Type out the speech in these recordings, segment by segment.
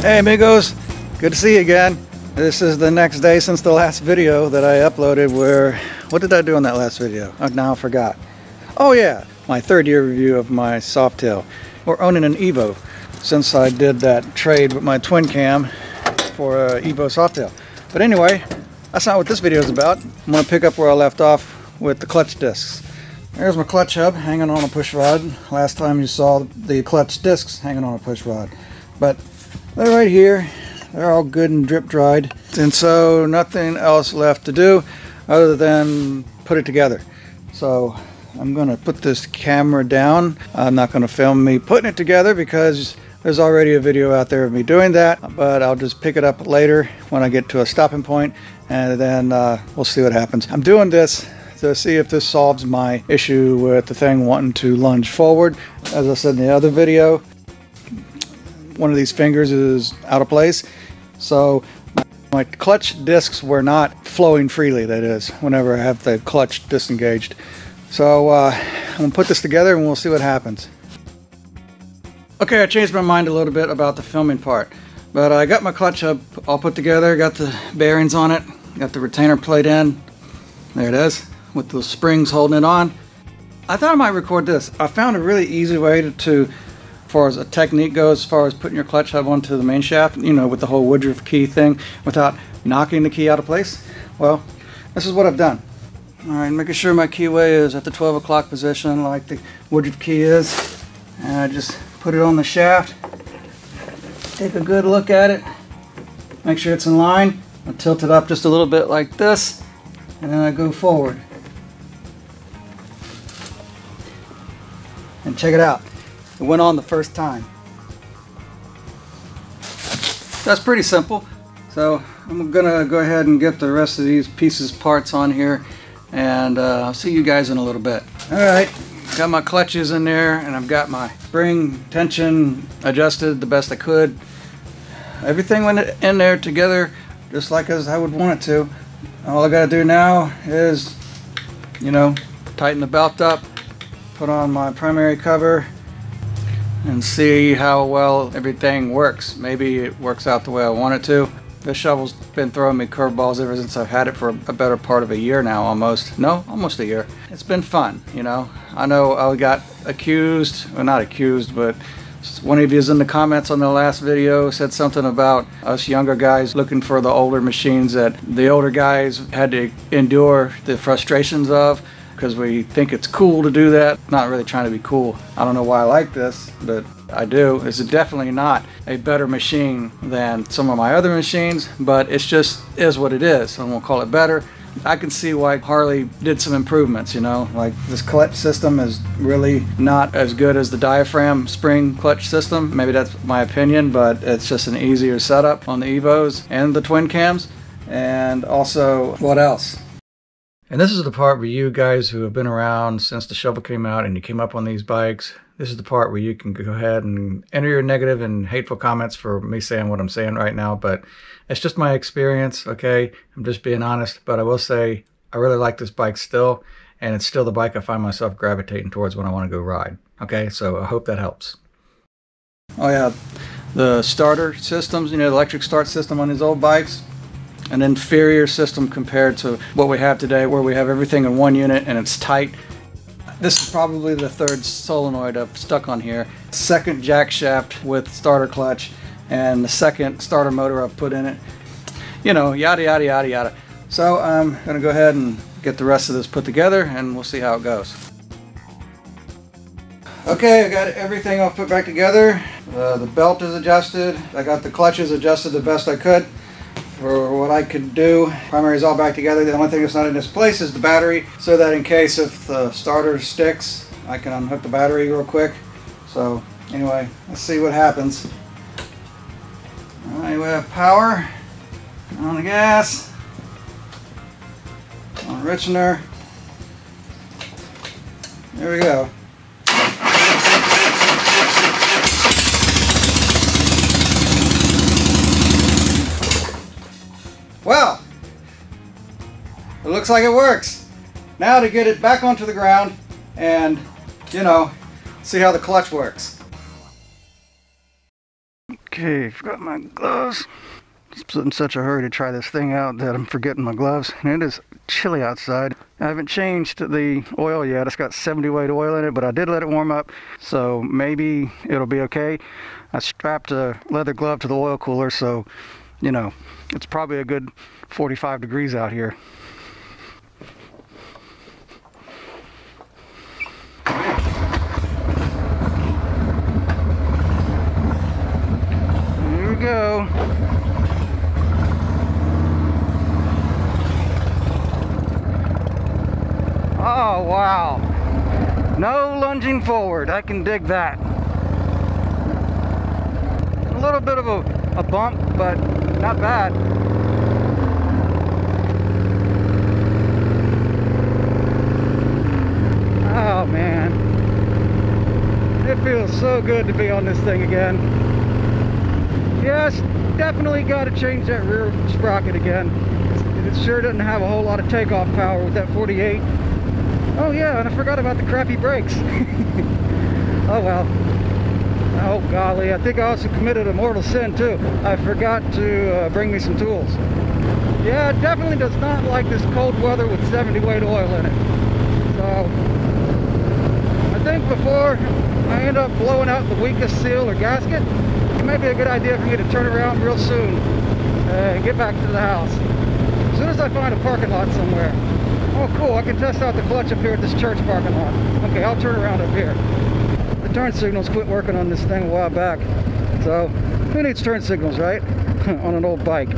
Hey amigos, good to see you again. This is the next day since the last video that I uploaded where, what did I do in that last video? Oh, I now forgot. Oh yeah, my third year review of my Softail. We're owning an Evo since I did that trade with my twin cam for a Evo Softail. But anyway, that's not what this video is about. I'm gonna pick up where I left off with the clutch discs. There's my clutch hub hanging on a push rod. Last time you saw the clutch discs hanging on a push rod. But they're right here. They're all good and drip dried. And so nothing else left to do other than put it together. So I'm gonna put this camera down. I'm not gonna film me putting it together because there's already a video out there of me doing that, but I'll just pick it up later when I get to a stopping point and then uh, we'll see what happens. I'm doing this to see if this solves my issue with the thing wanting to lunge forward. As I said in the other video, one of these fingers is out of place. So my clutch discs were not flowing freely, that is, whenever I have the clutch disengaged. So uh, I'm gonna put this together and we'll see what happens. Okay, I changed my mind a little bit about the filming part, but I got my clutch up all put together, got the bearings on it, got the retainer plate in, there it is, with the springs holding it on. I thought I might record this. I found a really easy way to, to far as a technique goes, as far as putting your clutch hub onto the main shaft, you know, with the whole Woodruff key thing, without knocking the key out of place. Well, this is what I've done. All right, making sure my keyway is at the 12 o'clock position like the Woodruff key is. And I just put it on the shaft, take a good look at it, make sure it's in line. I tilt it up just a little bit like this, and then I go forward. And check it out. It went on the first time. That's pretty simple. So I'm gonna go ahead and get the rest of these pieces parts on here and uh, I'll see you guys in a little bit. All right, got my clutches in there and I've got my spring tension adjusted the best I could. Everything went in there together just like as I would want it to. All I gotta do now is, you know, tighten the belt up, put on my primary cover, and see how well everything works. Maybe it works out the way I want it to. This shovel's been throwing me curveballs ever since I've had it for a better part of a year now, almost. No, almost a year. It's been fun, you know. I know I got accused, well not accused, but one of you in the comments on the last video said something about us younger guys looking for the older machines that the older guys had to endure the frustrations of because we think it's cool to do that. Not really trying to be cool. I don't know why I like this, but I do. It's definitely not a better machine than some of my other machines, but it's just is what it is. I won't call it better. I can see why Harley did some improvements, you know, like this clutch system is really not as good as the diaphragm spring clutch system. Maybe that's my opinion, but it's just an easier setup on the Evos and the twin cams. And also, what else? And this is the part where you guys who have been around since the shovel came out and you came up on these bikes, this is the part where you can go ahead and enter your negative and hateful comments for me saying what I'm saying right now. But it's just my experience, okay? I'm just being honest. But I will say I really like this bike still, and it's still the bike I find myself gravitating towards when I want to go ride. Okay, so I hope that helps. Oh yeah, the starter systems, you know, the electric start system on these old bikes, an inferior system compared to what we have today where we have everything in one unit and it's tight. This is probably the third solenoid I've stuck on here. Second jack shaft with starter clutch and the second starter motor I've put in it. You know, yada yada yada yada. So I'm gonna go ahead and get the rest of this put together and we'll see how it goes. Okay, I got everything all put back together. Uh, the belt is adjusted. I got the clutches adjusted the best I could for what I could do. Primary is all back together. The only thing that's not in this place is the battery, so that in case if the starter sticks, I can unhook the battery real quick. So anyway, let's see what happens. Alright, we have power on the gas, enrichener. There we go. It looks like it works. Now to get it back onto the ground and, you know, see how the clutch works. Okay, forgot my gloves. Just in such a hurry to try this thing out that I'm forgetting my gloves. And it is chilly outside. I haven't changed the oil yet. It's got 70 weight oil in it, but I did let it warm up, so maybe it'll be okay. I strapped a leather glove to the oil cooler, so you know, it's probably a good 45 degrees out here. Go. Oh, wow. No lunging forward. I can dig that. A little bit of a, a bump, but not bad. Oh, man. It feels so good to be on this thing again. Yes, definitely got to change that rear sprocket again. It sure doesn't have a whole lot of takeoff power with that 48. Oh yeah, and I forgot about the crappy brakes. oh well. Oh golly, I think I also committed a mortal sin too. I forgot to uh, bring me some tools. Yeah, it definitely does not like this cold weather with 70 weight oil in it. So, I think before I end up blowing out the weakest seal or gasket, it may be a good idea for me to turn around real soon uh, and get back to the house. As soon as I find a parking lot somewhere. Oh cool, I can test out the clutch up here at this church parking lot. Okay, I'll turn around up here. The turn signals quit working on this thing a while back. So, who needs turn signals, right? on an old bike.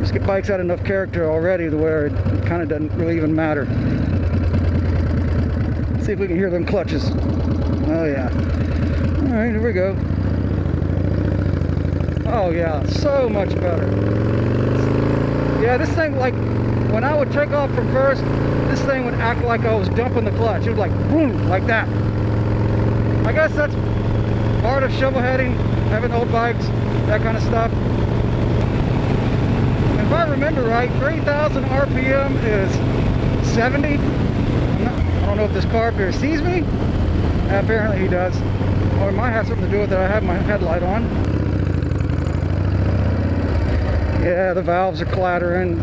This bike's had enough character already to where it, kind of doesn't really even matter. See if we can hear them clutches. Oh yeah. Alright, here we go. Oh yeah, so much better. Yeah, this thing like when I would take off from first, this thing would act like I was dumping the clutch. It would like boom, like that. I guess that's part of shovel heading, having old bikes, that kind of stuff. If I remember right, 3,000 RPM is 70. I don't know if this car up here sees me. Apparently he does. Or it might have something to do with it. I have my headlight on. Yeah, the valves are clattering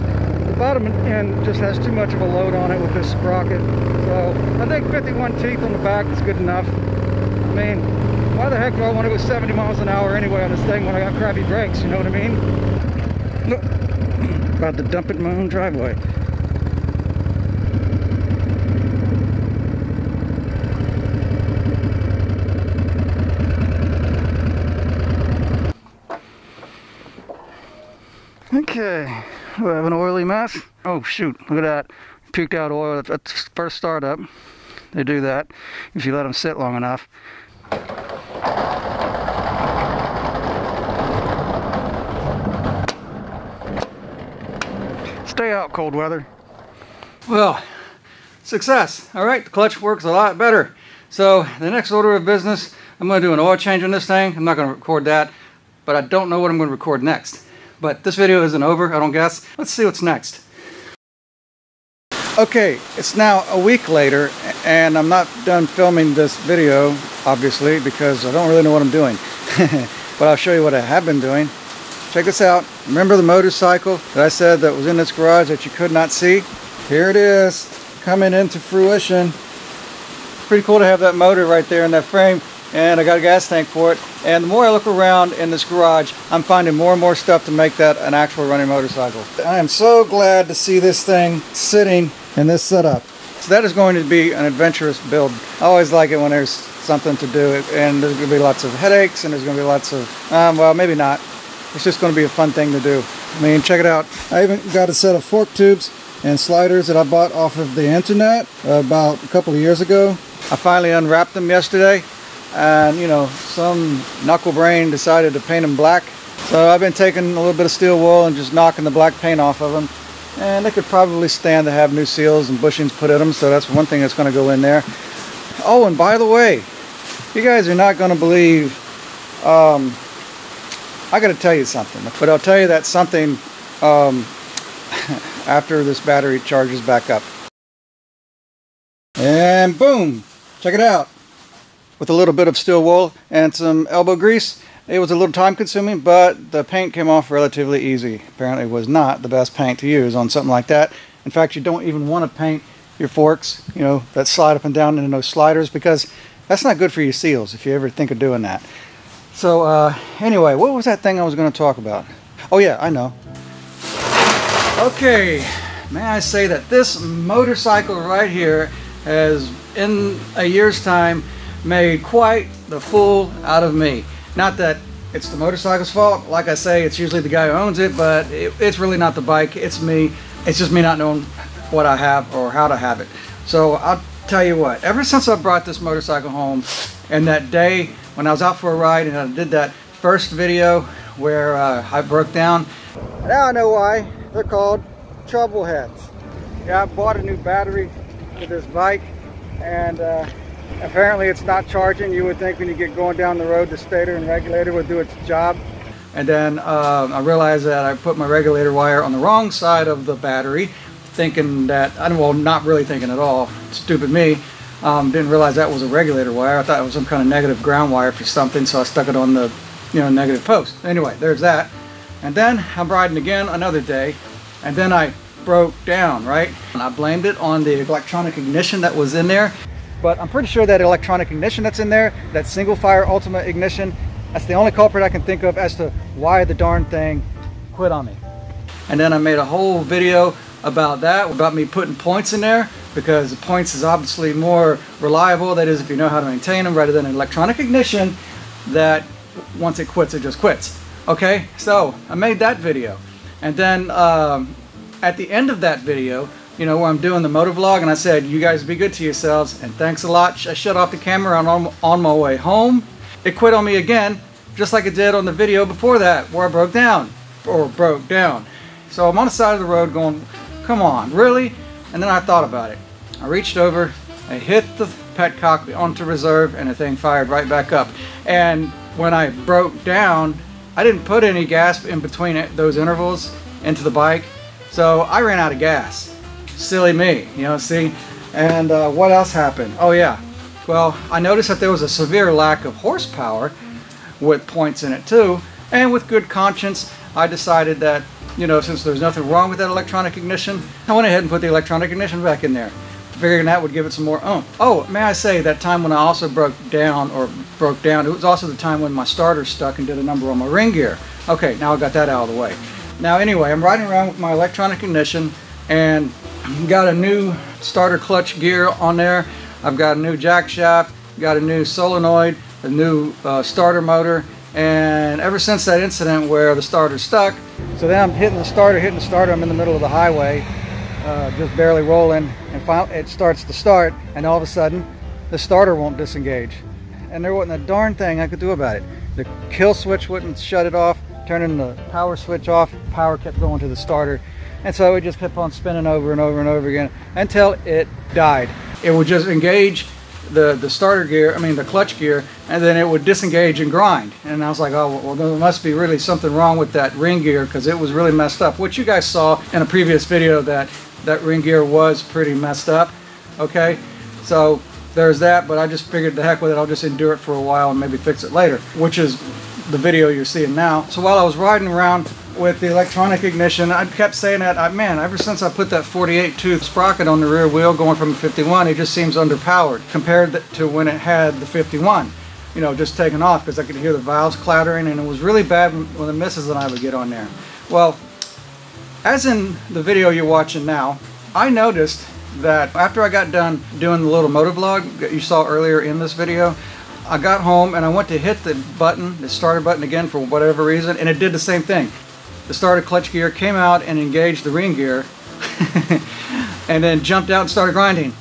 The bottom end just has too much of a load on it with this sprocket. So I think 51 teeth on the back is good enough. I mean, why the heck do I want to go 70 miles an hour anyway on this thing when I got crappy brakes, you know what I mean? About to dump it in my own driveway. Okay we have an oily mess. Oh shoot, look at that. Puked out oil. That's first startup. They do that if you let them sit long enough. Stay out cold weather. Well, success. All right, the clutch works a lot better. So the next order of business, I'm going to do an oil change on this thing. I'm not going to record that, but I don't know what I'm going to record next. But this video isn't over, I don't guess. Let's see what's next. Okay, it's now a week later, and I'm not done filming this video, obviously, because I don't really know what I'm doing. but I'll show you what I have been doing. Check this out. Remember the motorcycle that I said that was in this garage that you could not see? Here it is, coming into fruition. Pretty cool to have that motor right there in that frame and I got a gas tank for it. And the more I look around in this garage, I'm finding more and more stuff to make that an actual running motorcycle. I am so glad to see this thing sitting in this setup. So that is going to be an adventurous build. I always like it when there's something to do and there's going to be lots of headaches and there's going to be lots of, um, well, maybe not. It's just going to be a fun thing to do. I mean, check it out. I even got a set of fork tubes and sliders that I bought off of the internet about a couple of years ago. I finally unwrapped them yesterday and you know some knuckle brain decided to paint them black. So I've been taking a little bit of steel wool and just knocking the black paint off of them and they could probably stand to have new seals and bushings put in them so that's one thing that's going to go in there. Oh and by the way you guys are not going to believe um, I got to tell you something but I'll tell you that something um, after this battery charges back up. And boom check it out with a little bit of steel wool and some elbow grease, It was a little time consuming, but the paint came off relatively easy. Apparently was not the best paint to use on something like that. In fact, you don't even want to paint your forks, you know, that slide up and down into those sliders because that's not good for your seals if you ever think of doing that. So uh, anyway, what was that thing I was going to talk about? Oh yeah, I know. Okay, may I say that this motorcycle right here has, in a year's time, made quite the fool out of me. Not that it's the motorcycle's fault. Like I say, it's usually the guy who owns it, but it, it's really not the bike. It's me. It's just me not knowing what I have or how to have it. So I'll tell you what, ever since I brought this motorcycle home and that day when I was out for a ride and I did that first video where uh, I broke down, now I know why they're called trouble heads. Yeah, I bought a new battery for this bike and uh, apparently it's not charging. You would think when you get going down the road the stator and regulator would do its job. And then uh, I realized that I put my regulator wire on the wrong side of the battery thinking that, I well, not really thinking at all, stupid me, um, didn't realize that was a regulator wire. I thought it was some kind of negative ground wire for something, so I stuck it on the, you know, negative post. Anyway, there's that. And then I'm riding again another day, and then I broke down, right? And I blamed it on the electronic ignition that was in there. But I'm pretty sure that electronic ignition that's in there, that single fire ultimate ignition, that's the only culprit I can think of as to why the darn thing quit on me. And then I made a whole video about that, about me putting points in there because the points is obviously more reliable, that is if you know how to maintain them, rather than an electronic ignition that once it quits, it just quits. Okay, so I made that video. And then um, at the end of that video, you know, where I'm doing the motor vlog, and I said, you guys be good to yourselves, and thanks a lot. I shut off the camera on, on my way home. It quit on me again, just like it did on the video before that, where I broke down, or broke down. So I'm on the side of the road going, Come on, really? And then I thought about it. I reached over, I hit the petcock onto reserve, and the thing fired right back up. And when I broke down, I didn't put any gas in between it, those intervals into the bike, so I ran out of gas. Silly me, you know, see? And uh, what else happened? Oh yeah, well, I noticed that there was a severe lack of horsepower with points in it too, and with good conscience, I decided that you know, since there's nothing wrong with that electronic ignition, I went ahead and put the electronic ignition back in there. Figuring that would give it some more oomph. Oh, may I say, that time when I also broke down, or broke down, it was also the time when my starter stuck and did a number on my ring gear. Okay, now I got that out of the way. Now anyway, I'm riding around with my electronic ignition and got a new starter clutch gear on there. I've got a new jack shaft, got a new solenoid, a new uh, starter motor, and ever since that incident where the starter stuck, so then I'm hitting the starter, hitting the starter, I'm in the middle of the highway, uh, just barely rolling, and finally it starts to start, and all of a sudden, the starter won't disengage. And there wasn't a darn thing I could do about it. The kill switch wouldn't shut it off, turning the power switch off, power kept going to the starter, and so it just kept on spinning over and over and over again until it died. It would just engage the, the starter gear, I mean the clutch gear, and then it would disengage and grind. And I was like, oh, well, there must be really something wrong with that ring gear because it was really messed up. Which you guys saw in a previous video that that ring gear was pretty messed up. Okay, so there's that, but I just figured the heck with it, I'll just endure it for a while and maybe fix it later, which is the video you're seeing now. So while I was riding around with the electronic ignition. I kept saying that, I, man, ever since I put that 48 tooth sprocket on the rear wheel going from the 51, it just seems underpowered compared to when it had the 51. You know, just taking off because I could hear the valves clattering and it was really bad when the missus and I would get on there. Well, as in the video you're watching now, I noticed that after I got done doing the little motor vlog that you saw earlier in this video, I got home and I went to hit the button, the starter button again for whatever reason, and it did the same thing the starter clutch gear, came out and engaged the ring gear, and then jumped out and started grinding.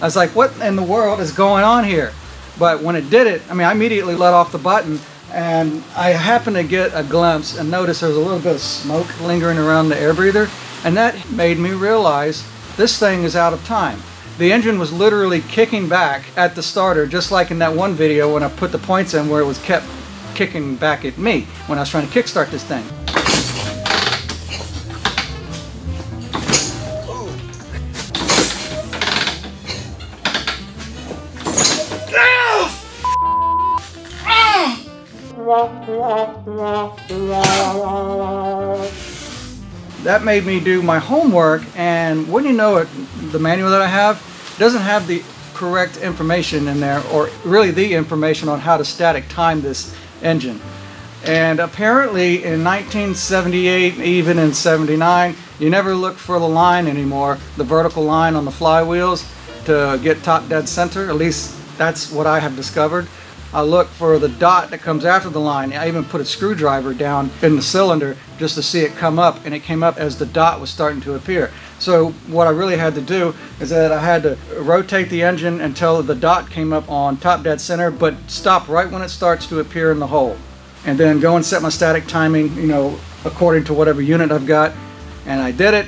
I was like, what in the world is going on here? But when it did it, I mean, I immediately let off the button and I happened to get a glimpse and notice there was a little bit of smoke lingering around the air breather. And that made me realize this thing is out of time. The engine was literally kicking back at the starter, just like in that one video when I put the points in where it was kept kicking back at me when I was trying to kickstart this thing. That made me do my homework and wouldn't you know it, the manual that I have doesn't have the correct information in there or really the information on how to static time this engine. And apparently in 1978, even in 79, you never look for the line anymore, the vertical line on the flywheels to get top dead center. At least that's what I have discovered. I look for the dot that comes after the line. I even put a screwdriver down in the cylinder just to see it come up and it came up as the dot was starting to appear. So what I really had to do is that I had to rotate the engine until the dot came up on top dead center but stop right when it starts to appear in the hole. And then go and set my static timing, you know, according to whatever unit I've got. And I did it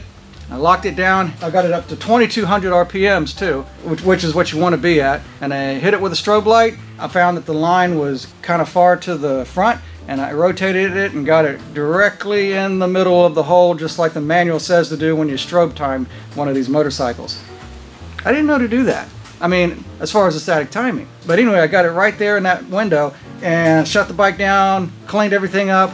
I locked it down. I got it up to 2200 RPMs too, which, which, is what you want to be at. And I hit it with a strobe light. I found that the line was kind of far to the front and I rotated it and got it directly in the middle of the hole just like the manual says to do when you strobe time one of these motorcycles. I didn't know to do that. I mean, as far as the static timing. But anyway, I got it right there in that window and shut the bike down, cleaned everything up,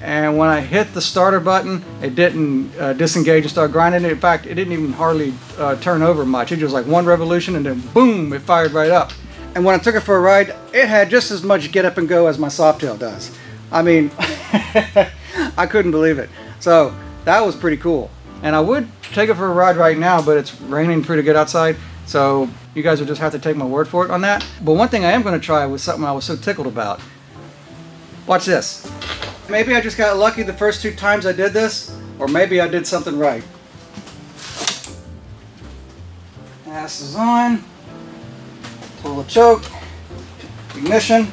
and when I hit the starter button it didn't uh, disengage and start grinding. In fact it didn't even hardly uh, turn over much. It was like one revolution and then boom it fired right up. And when I took it for a ride it had just as much get up and go as my Softail does. I mean I couldn't believe it. So that was pretty cool. And I would take it for a ride right now but it's raining pretty good outside. So you guys would just have to take my word for it on that. But one thing I am going to try was something I was so tickled about. Watch this Maybe I just got lucky the first two times I did this, or maybe I did something right. Ass is on. Pull the choke. Ignition.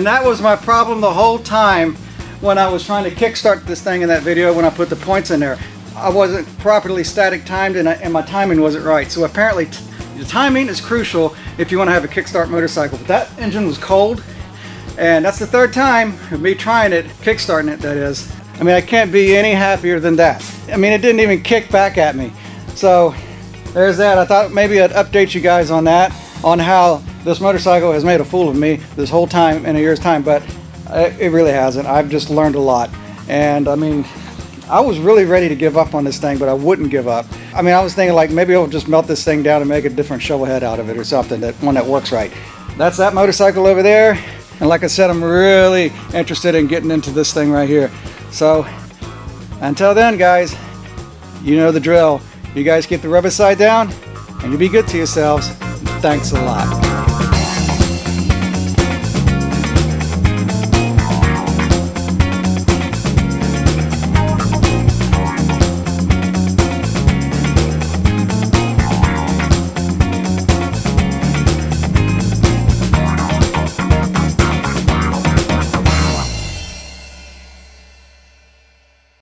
And that was my problem the whole time when I was trying to kickstart this thing in that video when I put the points in there. I wasn't properly static timed and, I, and my timing wasn't right. So apparently the timing is crucial if you want to have a kickstart motorcycle. But that engine was cold and that's the third time of me trying it, kickstarting it that is. I mean I can't be any happier than that. I mean it didn't even kick back at me. So there's that. I thought maybe I'd update you guys on that, on how this motorcycle has made a fool of me this whole time in a year's time, but uh, it really hasn't. I've just learned a lot. And I mean, I was really ready to give up on this thing, but I wouldn't give up. I mean, I was thinking like maybe I'll just melt this thing down and make a different shovel head out of it or something, that one that works right. That's that motorcycle over there. And like I said, I'm really interested in getting into this thing right here. So until then, guys, you know the drill. You guys keep the rubber side down and you be good to yourselves. Thanks a lot.